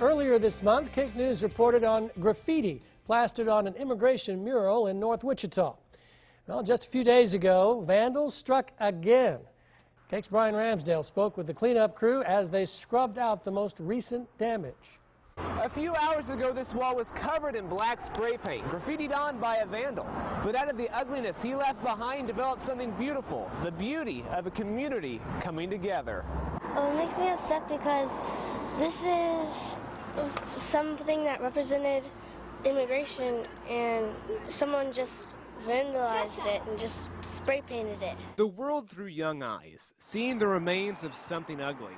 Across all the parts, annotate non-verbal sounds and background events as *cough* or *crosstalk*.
Earlier this month, KAKE News reported on graffiti plastered on an immigration mural in North Wichita. Well, just a few days ago, vandals struck again. KAKE's Bryan Ramsdale spoke with the cleanup crew as they scrubbed out the most recent damage. A few hours ago, this wall was covered in black spray paint, graffitied on by a vandal. But out of the ugliness he left behind developed something beautiful, the beauty of a community coming together. Well, it makes me upset because this is uh, something that represented immigration and someone just vandalized it and just spray painted it. The world through young eyes, seeing the remains of something ugly.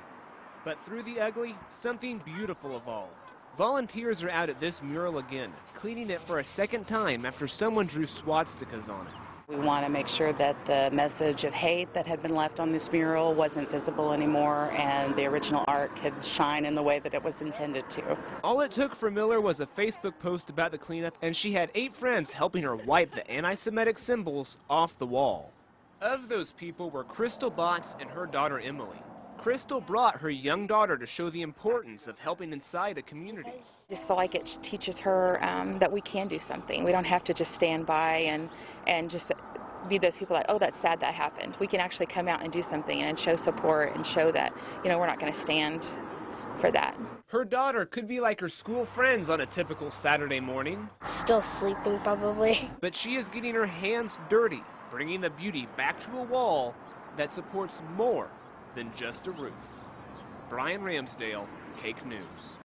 But through the ugly, something beautiful evolved. Volunteers are out at this mural again, cleaning it for a second time after someone drew swastikas on it. We want to make sure that the message of hate that had been left on this mural wasn't visible anymore and the original art could shine in the way that it was intended to. All it took for Miller was a Facebook post about the cleanup and she had eight friends helping her wipe the anti-Semitic symbols off the wall. Of those people were Crystal Botts and her daughter Emily. Crystal brought her young daughter to show the importance of helping inside a community. I just feel like it teaches her um, that we can do something. We don't have to just stand by and, and just be those people like, oh, that's sad that happened. We can actually come out and do something and show support and show that, you know, we're not going to stand for that. Her daughter could be like her school friends on a typical Saturday morning. Still sleeping, probably. *laughs* But she is getting her hands dirty, bringing the beauty back to a wall that supports more than just a roof. Bryan Ramsdale, KAKE News.